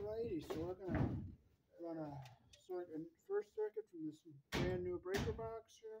Alrighty, so we're gonna run a first circuit from this brand new breaker box here.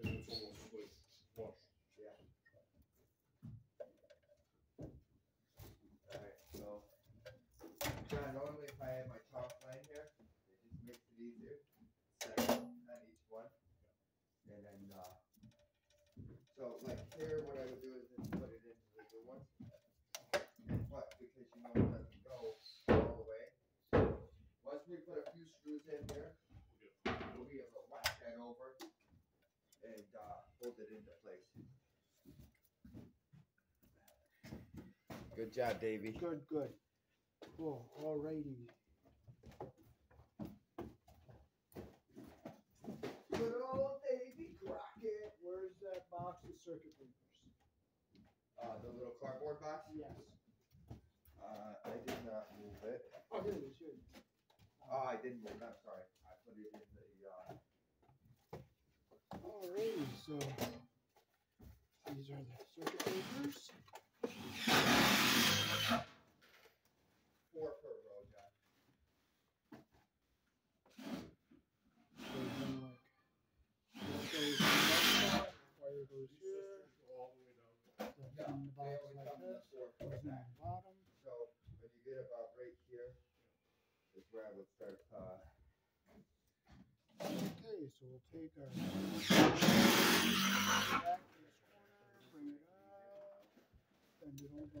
Yeah, it's almost like flush. Yeah. Alright, so, John, normally if I had my top line here, it just makes it easier, set on each one. And then, uh, so like here, what I would do is just put it into the good one. And what, because you know it doesn't go all the way. Once we put a few screws in here, we'll be able to whack that over and, uh, hold it into place. Good job, Davey. Good, good. Cool, alrighty. Good old Davy Crockett. Where's that box of circuit breakers? Uh, the little cardboard box. Yes. Uh, I did not move it. Oh, here it is, here it is. Oh, I didn't move. it, I'm sorry. I put it in the. Uh, Alrighty, so these are the circuit breakers. four per row, John. So wire goes here, in the they only like in the this, four the bottom. So when you get about right here, is where I would start. Uh, Okay, so we'll take our back to this corner, bring it up, bend it over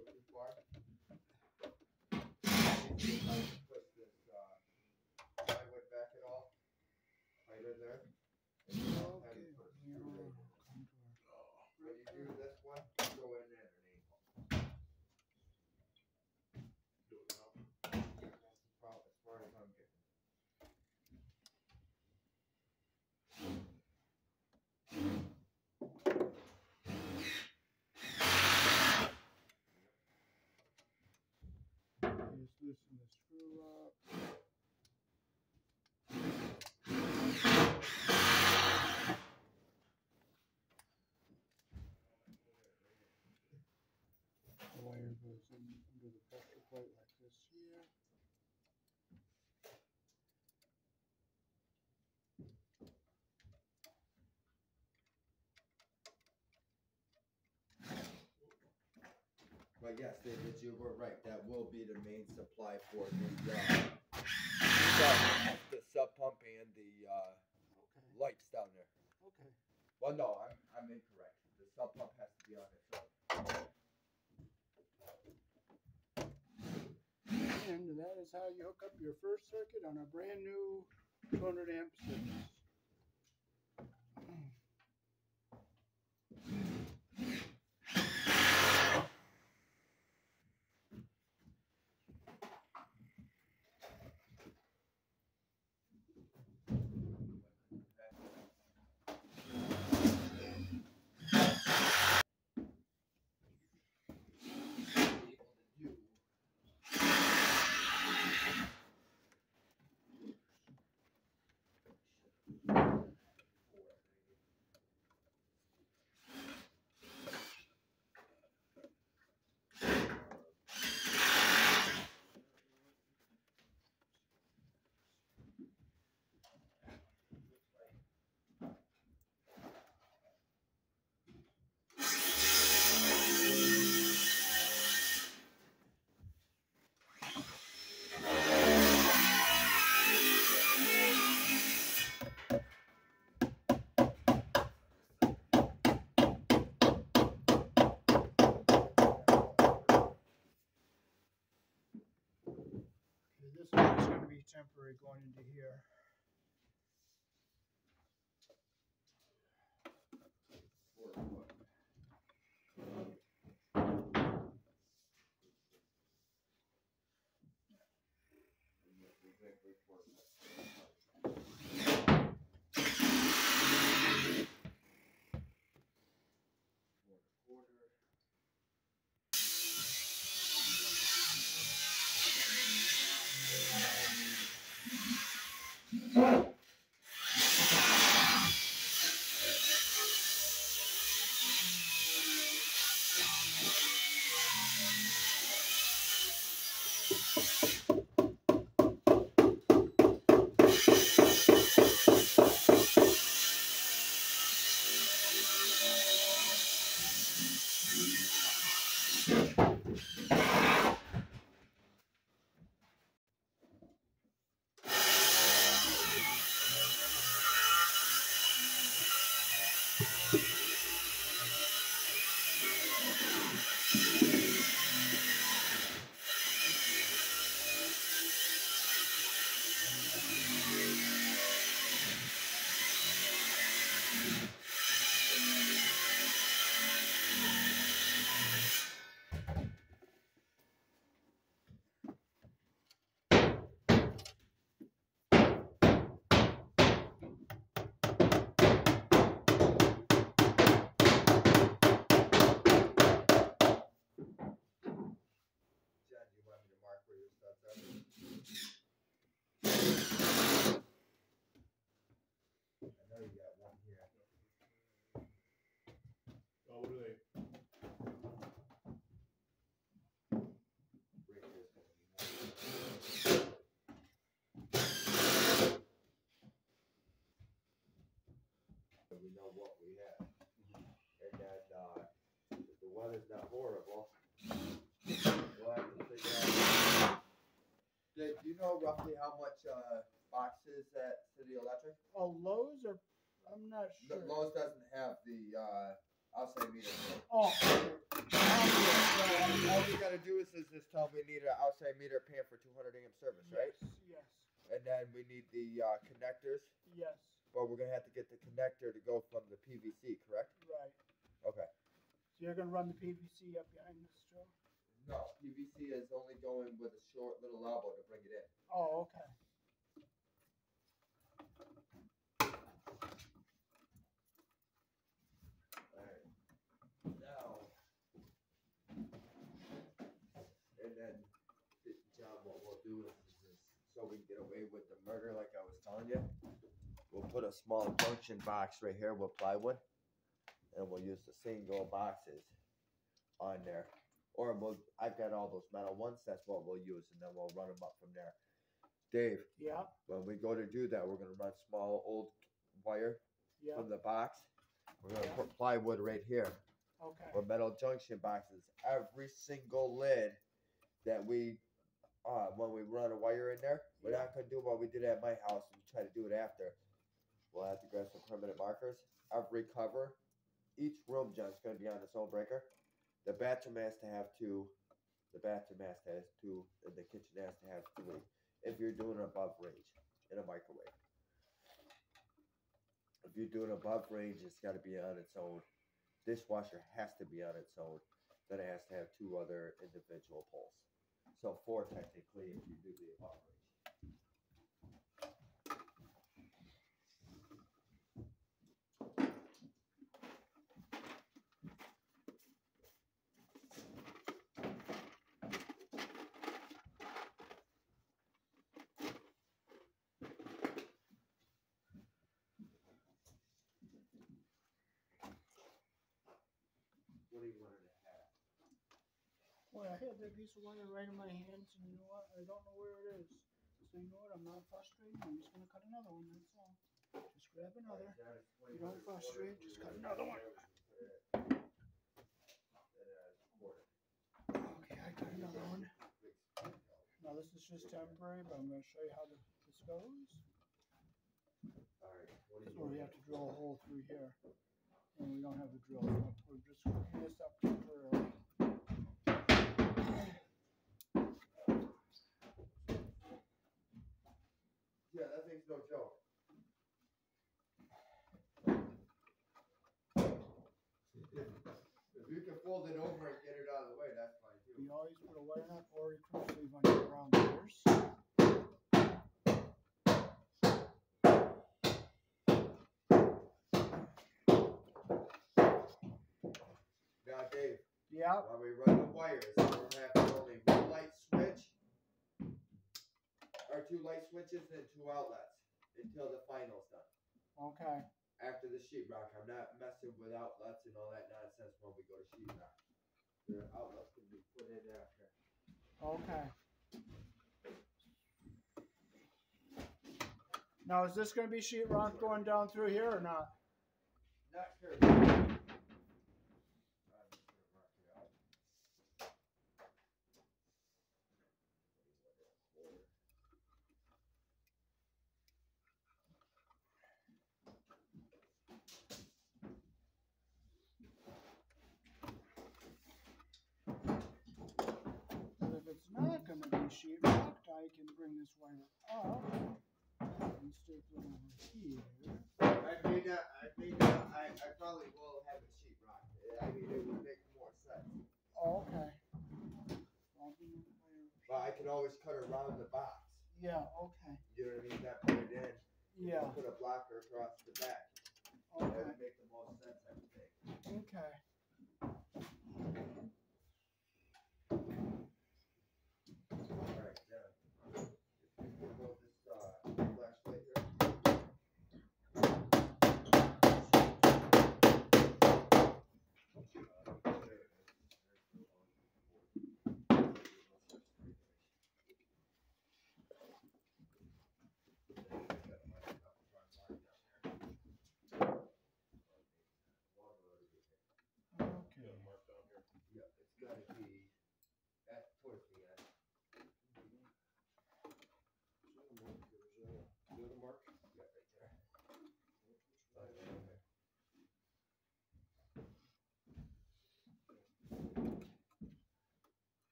go too far. I plywood back at all, right in there. And you don't have Okay, to put a we screw are in. come to our When you do this one, go in there underneath. Do it now. That's the problem, as far as I'm getting. Just loosen the screw up. The wire goes in under the pressure plate like this here. But yes, David, you were right, that will be the main supply for the, uh, sub, the sub pump and the, uh, Okay, lights down there. okay. Well, no, I'm, I'm incorrect. The sub pump has to be on its own. And that is how you hook up your first circuit on a brand new 200 amp service. Okay, this one is to going into here. So what we have. And then, uh, if the weather's not horrible, we'll have to figure out. Dave, do you know roughly how much, uh, boxes at City Electric? Oh, Lowe's or I'm not The sure. Lowe's doesn't have the, uh, outside meter. Oh, So all we gotta do is, is just tell them we need an outside meter paying for two hundred amp service, right? Yes, And then we need the, uh, connectors, yes, but we're gonna have to get the connector to go from the PVC, correct? Right. Okay. So you're gonna run the PVC up behind this too? No, PVC is only going with a short little elbow to bring it in. Oh, okay. Alright. Now. And then, th- John, what we'll do is, is so we can get away with the murder like I was telling you. We'll put a small junction box right here with plywood. And we'll use the single boxes on there. Or we'll, I've got all those metal ones, that's what we'll use, and then we'll run them up from there. Dave, Yeah, when we go to do that, we're gonna run small old wire yeah, from the box. We're gonna Yeah. put plywood right here okay. or metal junction boxes. Every single lid that we, uh, when we run a wire in there, we're not gonna do what we did at my house and try to do it after. We'll have to grab some permanent markers. Every cover, each room, John, is gonna be on its own breaker. The bathroom has to have two. The bathroom has to have two, and the kitchen has to have three. If you're doing above range in a microwave. If you're doing above range, it's got to be on its own. Dishwasher has to be on its own. Then it has to have two other individual poles. So four technically if you do the above range. You want it to have? Well, I had that piece of wire right in my hands, and you know what? I don't know where it is. So you know what? I'm not frustrated. I'm just gonna cut another one. That's all. Just grab another. You don't frustrate. Just cut another one. Okay, I cut another one. Now this is just temporary, but I'm gonna show you how this goes. This is where we have to drill a hole through here, and we don't have a drill, so we're just hooking this up temporarily. Yeah, that thing's no joke. If you can fold it over and get it out of the way, that's fine too. You always put a wire nut or a crimp sleeve on your ground gears. Dave, Yeah, while we run the wires, we're have only one light switch, or two light switches and two outlets until the final's done. okay, After the sheetrock, I'm not messing with outlets and all that nonsense when we go to sheetrock. The outlets can be put in after. okay. Now, is this gonna be sheet rock going down through here or not? Not sure. I'm just gonna mark it out. And if it's not gonna be sheet rocked, I can bring this wire up and staple it over here. I may not, I may not, I, I probably will have it sheetrock. I mean, it would make more sense. Oh, okay. I'll bring the wire up But I can always cut around the box. Yeah, okay, You know what I mean? That put it in. yeah, Put a blocker across the back. That okay, would make the most sense, I would think. okay.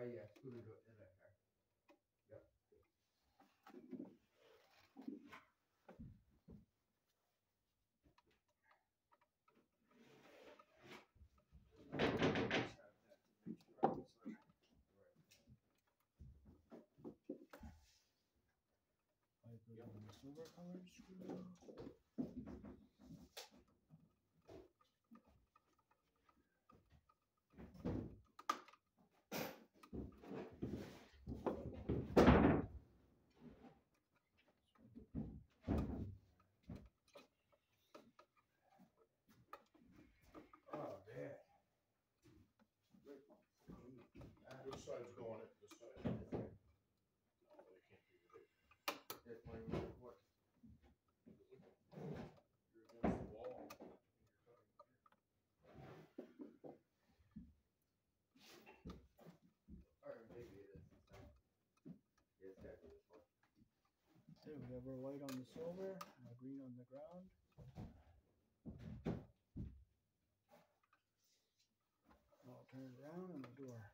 Oh yeah, scooted it in there. Yep. Yep. Silver screw. Side's going at this side? No, they can't be right. That's one of your reports. You're against the wall. and you're cutting here. Or maybe it is. Yeah, it's gotta be this one. There we have our white on the silver our green on the ground. I'll turn it around and we'll do our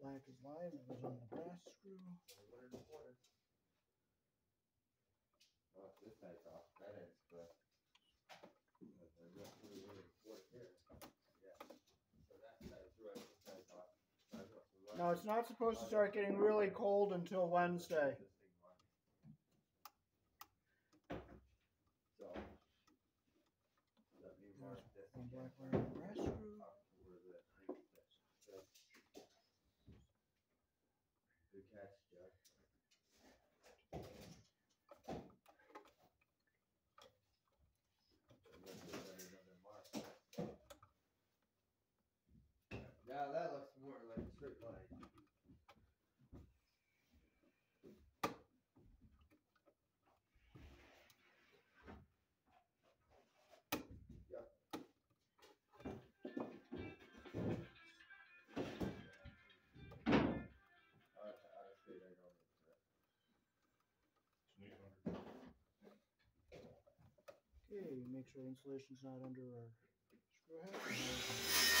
black is live it goes on the brass screw. Only one in the. Oh, this side's off. That. But the rest of the way here. Yeah. So that side's right, this side's off. So I got the right- Now it's not supposed to start getting really cold until Wednesday. This thing on. So. Let me mark this Okay, make sure insulation's not under our screw head.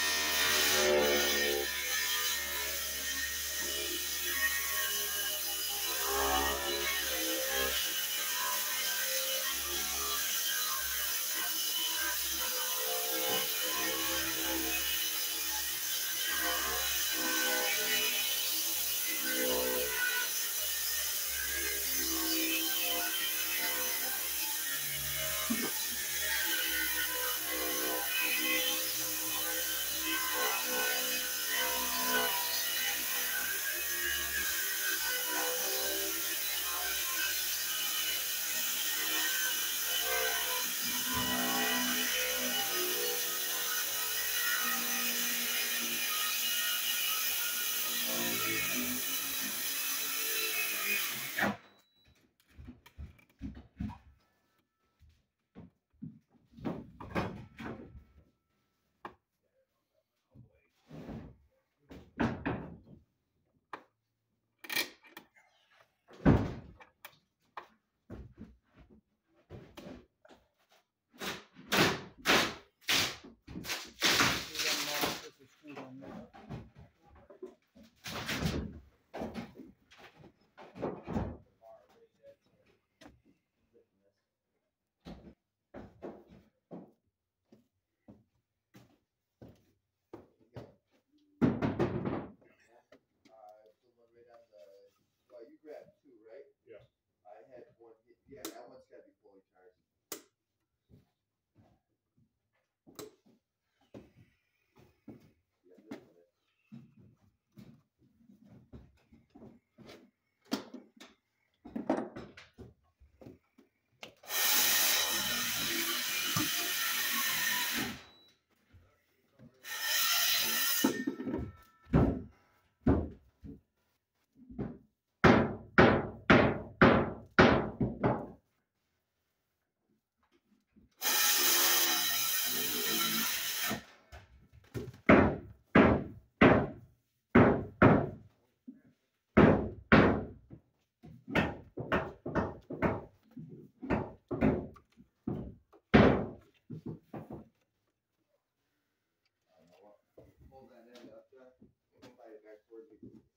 word before.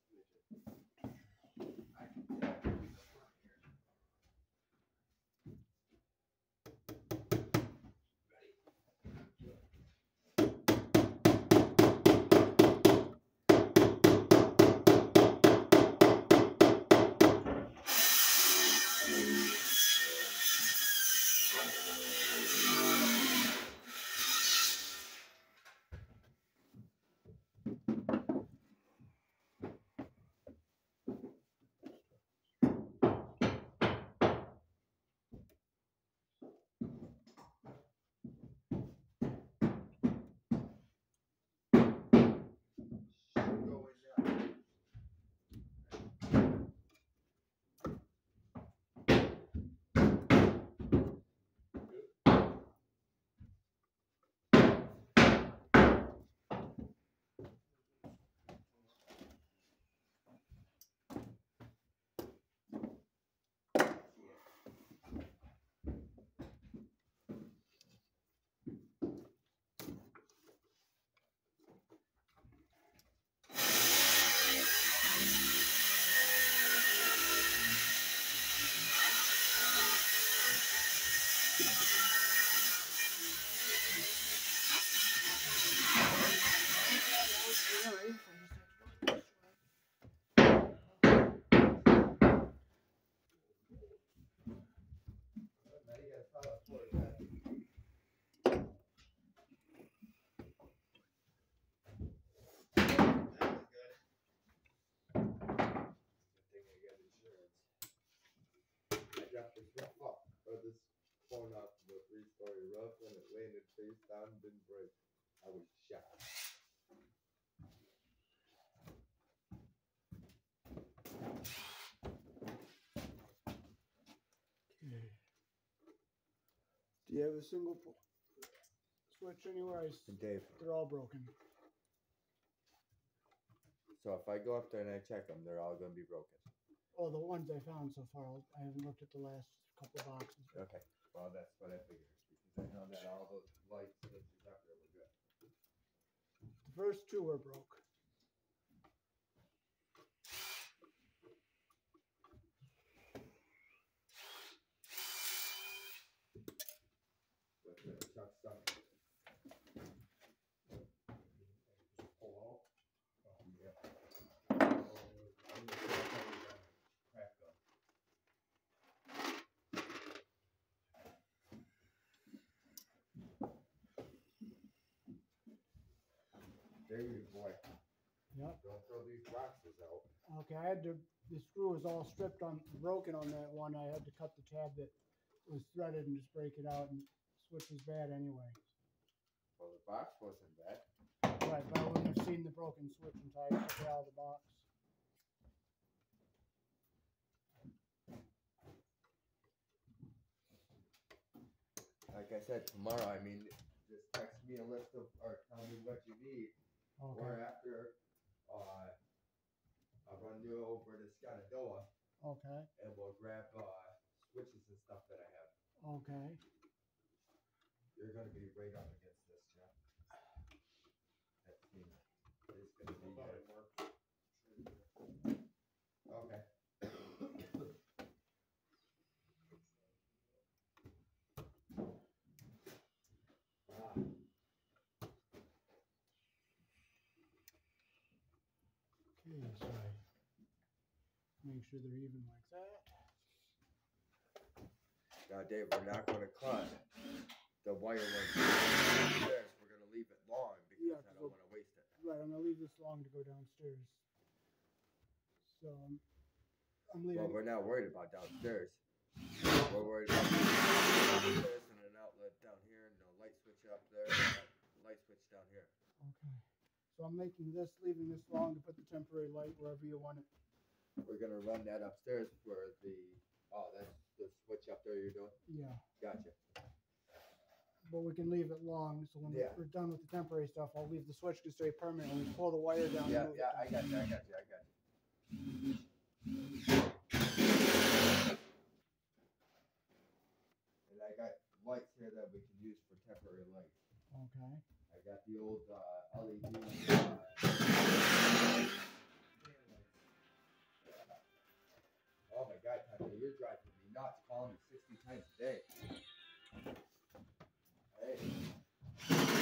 It's been. But this torn off the three story roof and it landed face down and didn't break. I was shocked. Okay. Do you have a single switch anywhere? I Dave, They're all broken. so if I go up there and I check them, they're all gonna be broken. Oh, the ones I found so far. I'll- haven't looked at the last couple of boxes. Okay. Well, that's what I figured because I know that all those lights switches up there were good. The first two were broke. But uh, Chuck stuff. Pull out. Yeah. I'm gonna put a cover down, crack them. There boy. Yep. Don't throw these boxes out. Okay, I had to. The screw was all stripped on, broken on that one. I had to cut the tab that was threaded and just break it out. And switch was bad anyway. Well, the box wasn't bad. Right, but I wouldn't have seen the broken switch until I took it out of the box. Like I said, tomorrow, I mean, just text me a list of, or tell me what you need. Or Okay. after, uh, I'll run you over to Shenandoah Okay. and we'll grab, uh, switches and stuff that I have. Okay. You're gonna be right up against this, Jeff. That team is gonna be Bye, there. Mark. Okay. Ah, Okay, so I make sure they're even like that. Now, Dave, we're not gonna cut the wire length downstairs. We're gonna leave it long Yeah, because I 'cause don't wanna waste it. Right, I'm gonna leave this long to go downstairs. So I'm, I'm leaving. Well, we're not worried about downstairs. We're worried about downstairs and an outlet down here and a light switch up there and a light switch down here. Okay. So I'm making this, leaving this long to put the temporary light wherever you want it. We're gonna run that upstairs where the, oh, that's the switch up there you're doing? Yeah. Gotcha. But we can leave it long, so when Yeah. we're done with the temporary stuff, I'll leave the switch to stay permanent. When we pull the wire down. Yeah, move it yeah, down. I got you, I got you, I got you. And I got lights here that we can use for temporary light. Okay. I got the old uh, LED. Uh, know, you're driving me nuts calling me 60 times a day. Hey.